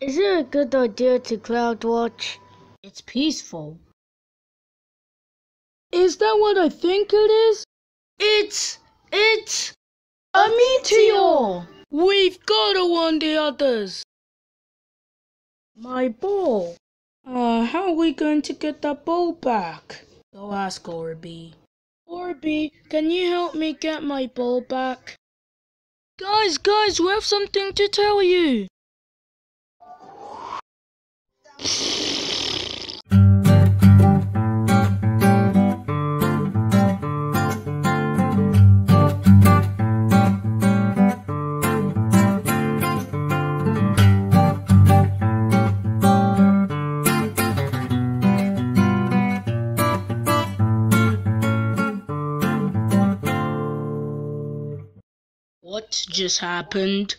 Is it a good idea to cloud watch? It's peaceful. Is that what I think it is? It's. it's. a meteor! We've gotta warn the others. My ball. Uh, how are we going to get that ball back? Go ask Orby. Orby, can you help me get my ball back? Guys, guys, we have something to tell you. What just happened?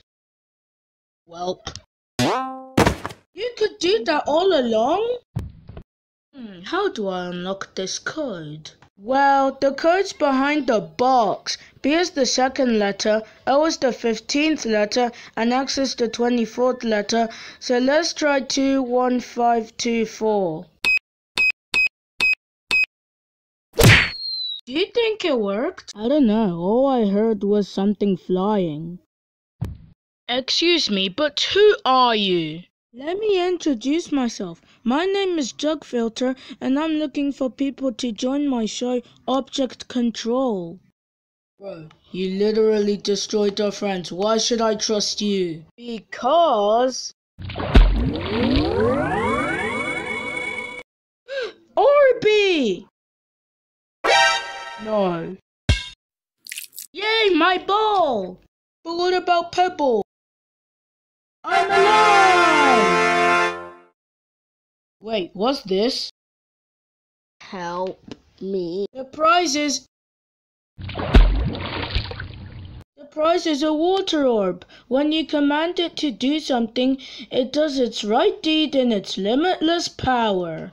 Welp. You could do that all along? Hmm, how do I unlock this code? Well, the code's behind the box. B is the second letter, O is the 15th letter, and X is the 24th letter. So let's try 21524. Do you think it worked? I don't know. All I heard was something flying. Excuse me, but who are you? Let me introduce myself. My name is Jug Filter, and I'm looking for people to join my show Object Control. Bro, you literally destroyed our friends. Why should I trust you? Because. Orby! No. Yay, my ball! But what about Pebble? I'm alive! Wait, what's this? Help me. The prize is. The prize is a water orb. When you command it to do something, it does its right deed in its limitless power.